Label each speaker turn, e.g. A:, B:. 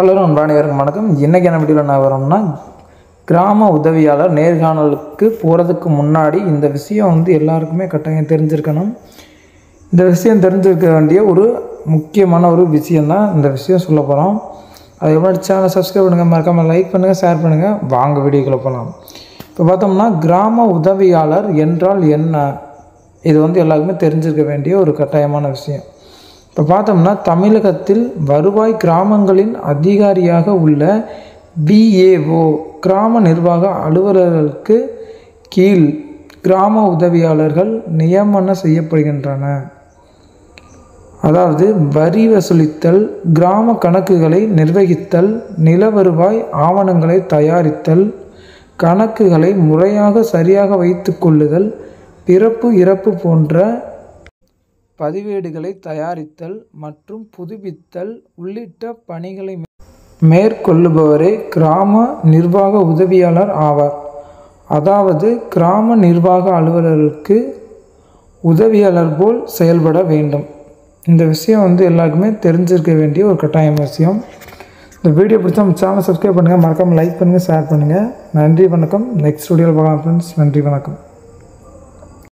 A: Hello நண்பா வணக்கம். இன்றைக்கி என்ன வீடியோவில் என்ன வரோம்னா கிராம உதவியாளர் நேர்காணலுக்கு போகிறதுக்கு முன்னாடி இந்த விஷயம் வந்து எல்லாருக்குமே கட்டாயம் தெரிஞ்சிருக்கணும். இந்த விஷயம் தெரிஞ்சிருக்க வேண்டிய ஒரு முக்கியமான ஒரு விஷயந்தான் இந்த விஷயம் சொல்ல போகிறோம் அது எப்படி சேனலை சப்ஸ்கிரைப் பண்ணுங்கள் மறக்காமல் லைக் பண்ணுங்கள் ஷேர் பண்ணுங்கள் வாங்க வீடியோக்குள்ளே போகலாம் இப்போ பார்த்தோம்னா கிராம உதவியாளர் என்றால் என்ன? இது வந்து எல்லாருக்குமே தெரிஞ்சிருக்க வேண்டிய ஒரு கட்டாயமான விஷயம். இப்போ பார்த்தோம்னா தமிழகத்தில் வருவாய் கிராமங்களின் அதிகாரியாக உள்ள பிஏஓ கிராம நிர்வாக அலுவலர்களுக்கு கீழ் கிராம உதவியாளர்கள் நியமனம் செய்யப்படுகின்றன. அதாவது வரி வசூலித்தல் கிராம கணக்குகளை நிர்வகித்தல் நில வருவாய் ஆவணங்களை தயாரித்தல் கணக்குகளை முறையாக சரியாக வைத்து கொள்ளுதல் பிறப்பு இறப்பு போன்ற பதிவேடுகளை தயாரித்தல் மற்றும் புதுப்பித்தல் உள்ளிட்ட பணிகளை மேற்கொள்ளுபவரே கிராம நிர்வாக உதவியாளர் ஆவார். அதாவது கிராம நிர்வாக அலுவலருக்கு உதவியாளர் போல் செயல்பட வேண்டும். இந்த விஷயம் வந்து எல்லாருக்குமே தெரிஞ்சிருக்க வேண்டிய ஒரு கட்டாயம் விஷயம். இந்த வீடியோ பிடிச்சா சேனல் சப்ஸ்கிரைப் பண்ணுங்கள் மறக்காமல் லைக் பண்ணுங்கள் ஷேர் பண்ணுங்கள் நன்றி வணக்கம். நெக்ஸ்ட் வீடியோவில் பார்க்கலாம் ஃப்ரெண்ட்ஸ் நன்றி வணக்கம்.